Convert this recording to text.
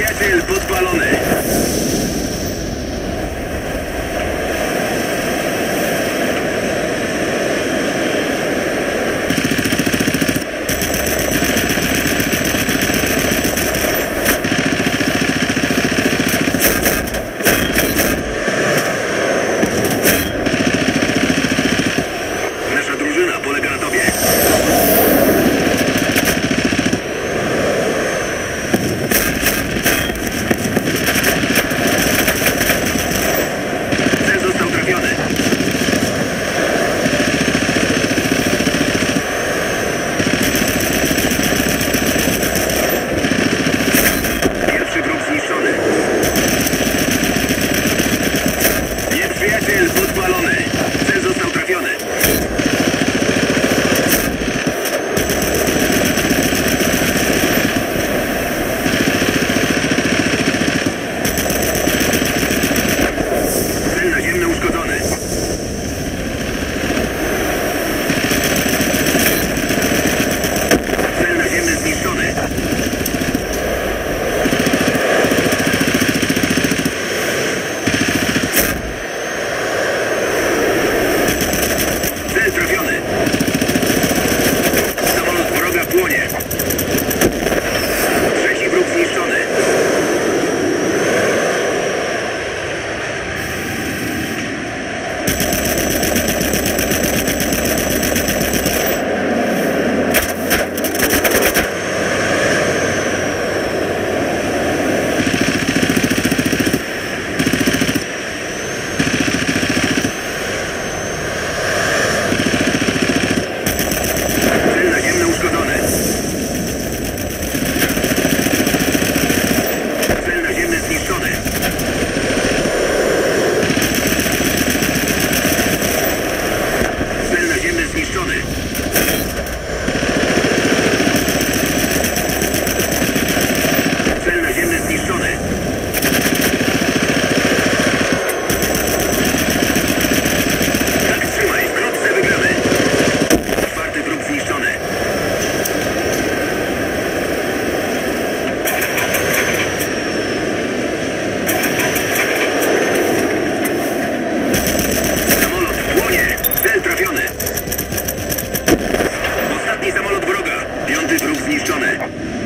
Przyjaciel podpalony. stomach.